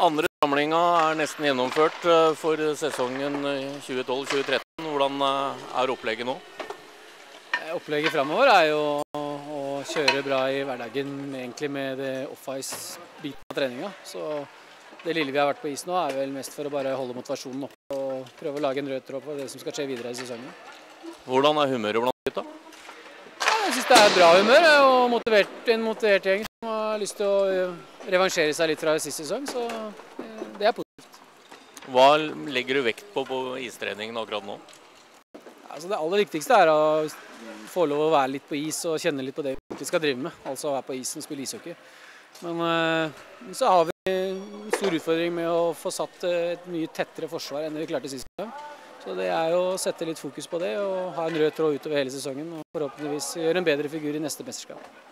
Samlinga er nesten gjennomført eh, for sesongen 2012-2013. Hvordan eh, er opplegget nå? Eh, opplegget framover er jo å kjøre bra i hverdagen egentlig med det off-ice-biten av treninga. Så det lille vi har vært på is nå, er vel mest for å bare holde motivasjonen oppe og prøve å lage en rød tråd på det som skal skje videre i sesongen. Hvordan er humøret blant gutta? Jeg syns det er bra humør og motivert, en motivert gjeng som har lyst til å revansjere seg litt fra sist sesong. Så det er positivt. Hva legger du vekt på på istreningen akkurat nå? Altså det aller viktigste er å få lov å være litt på is og kjenne litt på det vi skal drive med. Altså være på isen og spille ishockey. Men så har vi en stor utfordring med å få satt et mye tettere forsvar enn vi klarte sist gang. Så det er jo å sette litt fokus på det og ha en rød tråd utover hele sesongen og forhåpentligvis gjøre en bedre figur i neste mesterskap.